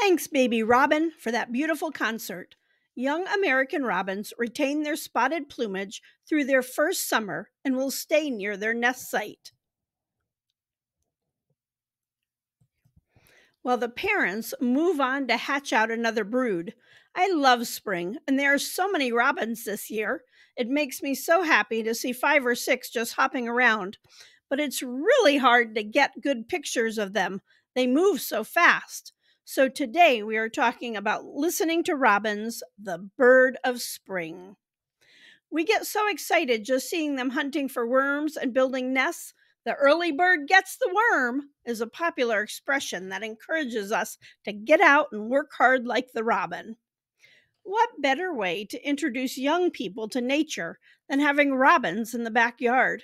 Thanks, baby robin, for that beautiful concert. Young American robins retain their spotted plumage through their first summer and will stay near their nest site. While the parents move on to hatch out another brood. I love spring, and there are so many robins this year. It makes me so happy to see five or six just hopping around, but it's really hard to get good pictures of them. They move so fast. So today we are talking about listening to robins, the bird of spring. We get so excited just seeing them hunting for worms and building nests. The early bird gets the worm is a popular expression that encourages us to get out and work hard like the robin. What better way to introduce young people to nature than having robins in the backyard?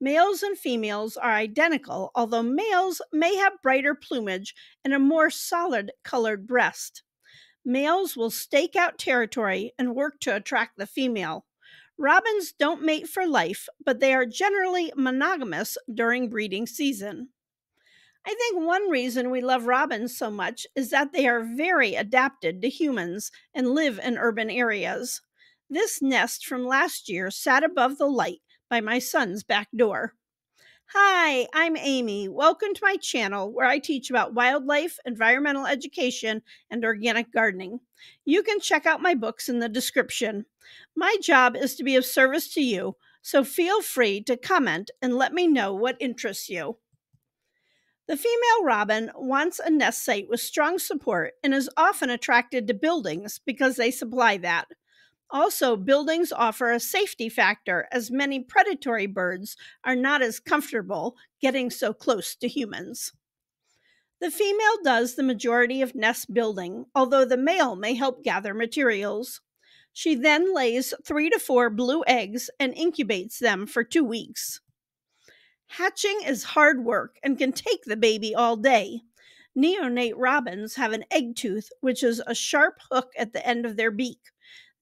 Males and females are identical, although males may have brighter plumage and a more solid colored breast. Males will stake out territory and work to attract the female. Robins don't mate for life, but they are generally monogamous during breeding season. I think one reason we love robins so much is that they are very adapted to humans and live in urban areas. This nest from last year sat above the light by my son's back door. Hi, I'm Amy. Welcome to my channel where I teach about wildlife, environmental education, and organic gardening. You can check out my books in the description. My job is to be of service to you, so feel free to comment and let me know what interests you. The female robin wants a nest site with strong support and is often attracted to buildings because they supply that. Also, buildings offer a safety factor as many predatory birds are not as comfortable getting so close to humans. The female does the majority of nest building, although the male may help gather materials. She then lays three to four blue eggs and incubates them for two weeks. Hatching is hard work and can take the baby all day. Neonate robins have an egg tooth, which is a sharp hook at the end of their beak.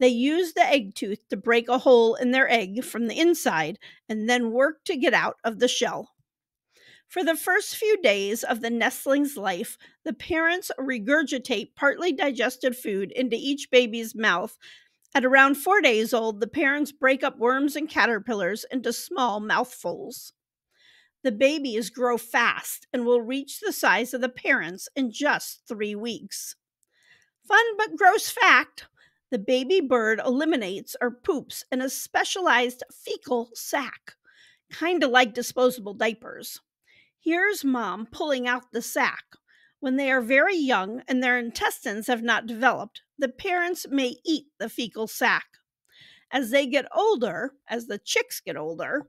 They use the egg tooth to break a hole in their egg from the inside and then work to get out of the shell. For the first few days of the nestling's life, the parents regurgitate partly digested food into each baby's mouth. At around four days old, the parents break up worms and caterpillars into small mouthfuls. The babies grow fast and will reach the size of the parents in just three weeks. Fun but gross fact the baby bird eliminates or poops in a specialized fecal sac, kind of like disposable diapers. Here's mom pulling out the sac. When they are very young and their intestines have not developed, the parents may eat the fecal sac. As they get older, as the chicks get older,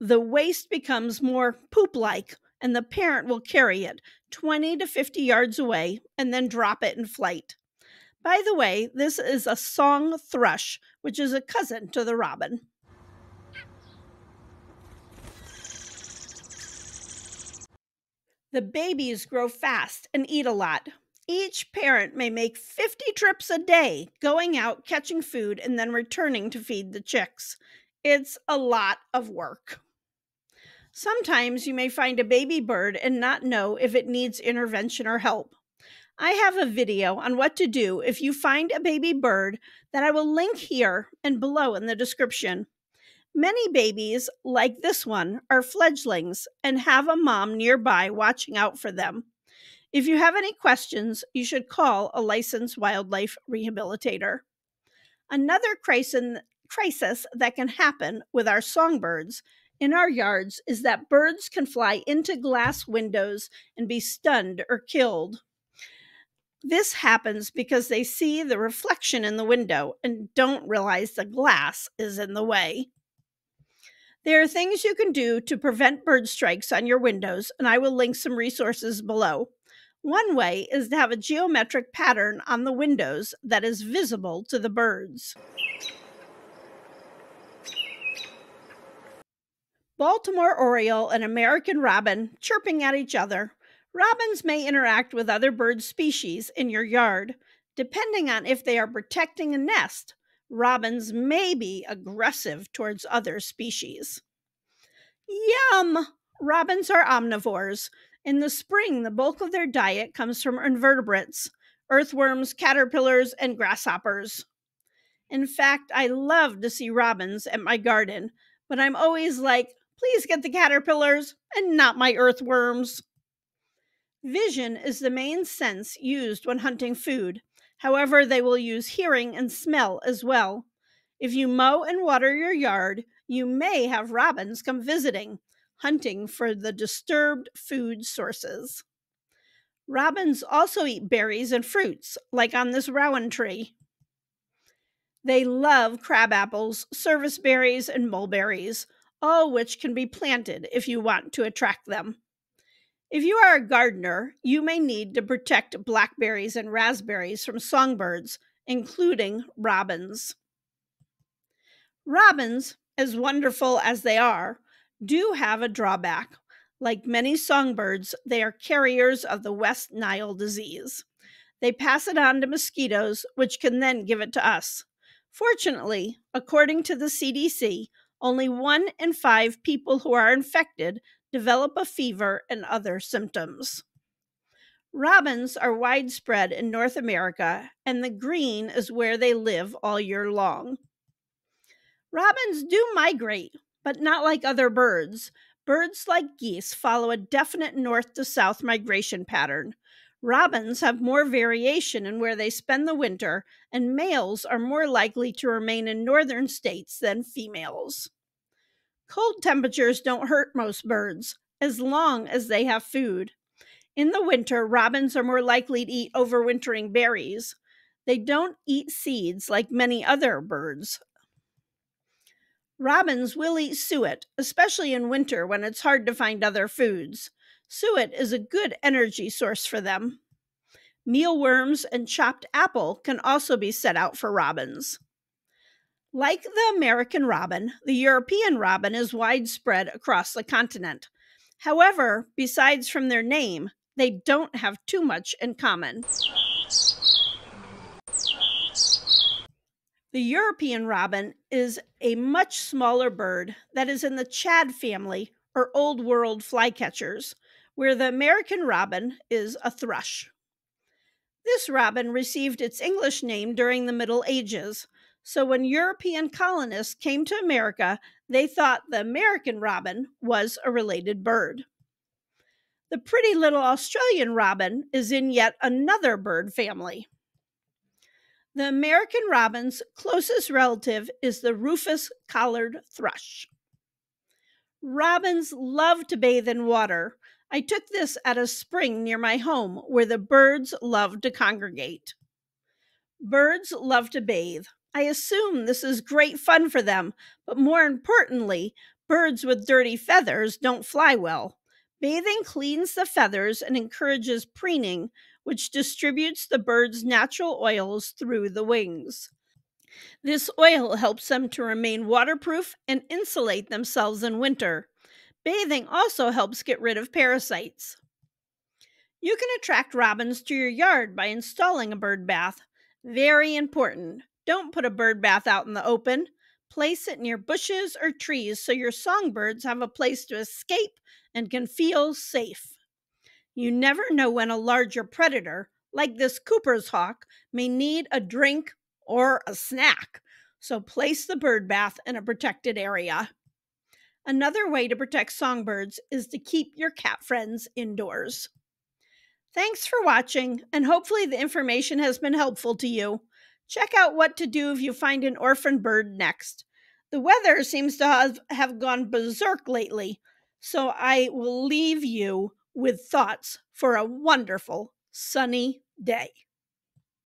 the waste becomes more poop like, and the parent will carry it 20 to 50 yards away and then drop it in flight. By the way, this is a song thrush, which is a cousin to the robin. The babies grow fast and eat a lot. Each parent may make 50 trips a day, going out, catching food, and then returning to feed the chicks. It's a lot of work. Sometimes you may find a baby bird and not know if it needs intervention or help. I have a video on what to do if you find a baby bird that I will link here and below in the description. Many babies, like this one, are fledglings and have a mom nearby watching out for them. If you have any questions, you should call a licensed wildlife rehabilitator. Another crisis that can happen with our songbirds in our yards is that birds can fly into glass windows and be stunned or killed. This happens because they see the reflection in the window and don't realize the glass is in the way. There are things you can do to prevent bird strikes on your windows, and I will link some resources below. One way is to have a geometric pattern on the windows that is visible to the birds. Baltimore Oriole and American Robin chirping at each other Robins may interact with other bird species in your yard. Depending on if they are protecting a nest, robins may be aggressive towards other species. Yum! Robins are omnivores. In the spring, the bulk of their diet comes from invertebrates, earthworms, caterpillars, and grasshoppers. In fact, I love to see robins at my garden, but I'm always like, please get the caterpillars and not my earthworms. Vision is the main sense used when hunting food. However, they will use hearing and smell as well. If you mow and water your yard, you may have robins come visiting, hunting for the disturbed food sources. Robins also eat berries and fruits, like on this rowan tree. They love crab apples, service berries, and mulberries, all which can be planted if you want to attract them. If you are a gardener, you may need to protect blackberries and raspberries from songbirds, including robins. Robins, as wonderful as they are, do have a drawback. Like many songbirds, they are carriers of the West Nile disease. They pass it on to mosquitoes, which can then give it to us. Fortunately, according to the CDC, only one in five people who are infected develop a fever and other symptoms. Robins are widespread in North America, and the green is where they live all year long. Robins do migrate, but not like other birds. Birds like geese follow a definite north to south migration pattern. Robins have more variation in where they spend the winter, and males are more likely to remain in northern states than females. Cold temperatures don't hurt most birds as long as they have food. In the winter, robins are more likely to eat overwintering berries. They don't eat seeds like many other birds. Robins will eat suet, especially in winter when it's hard to find other foods. Suet is a good energy source for them. Mealworms and chopped apple can also be set out for robins. Like the American robin, the European robin is widespread across the continent. However, besides from their name, they don't have too much in common. The European robin is a much smaller bird that is in the chat family or Old World flycatchers, where the American robin is a thrush. This robin received its English name during the Middle Ages so when European colonists came to America, they thought the American robin was a related bird. The pretty little Australian robin is in yet another bird family. The American robin's closest relative is the rufous collared thrush. Robins love to bathe in water. I took this at a spring near my home where the birds love to congregate. Birds love to bathe. I assume this is great fun for them, but more importantly, birds with dirty feathers don't fly well. Bathing cleans the feathers and encourages preening, which distributes the bird's natural oils through the wings. This oil helps them to remain waterproof and insulate themselves in winter. Bathing also helps get rid of parasites. You can attract robins to your yard by installing a bird bath. Very important. Don't put a bird bath out in the open. Place it near bushes or trees so your songbirds have a place to escape and can feel safe. You never know when a larger predator, like this Cooper's hawk, may need a drink or a snack. So place the bird bath in a protected area. Another way to protect songbirds is to keep your cat friends indoors. Thanks for watching, and hopefully the information has been helpful to you. Check out what to do if you find an orphan bird next. The weather seems to have, have gone berserk lately, so I will leave you with thoughts for a wonderful sunny day.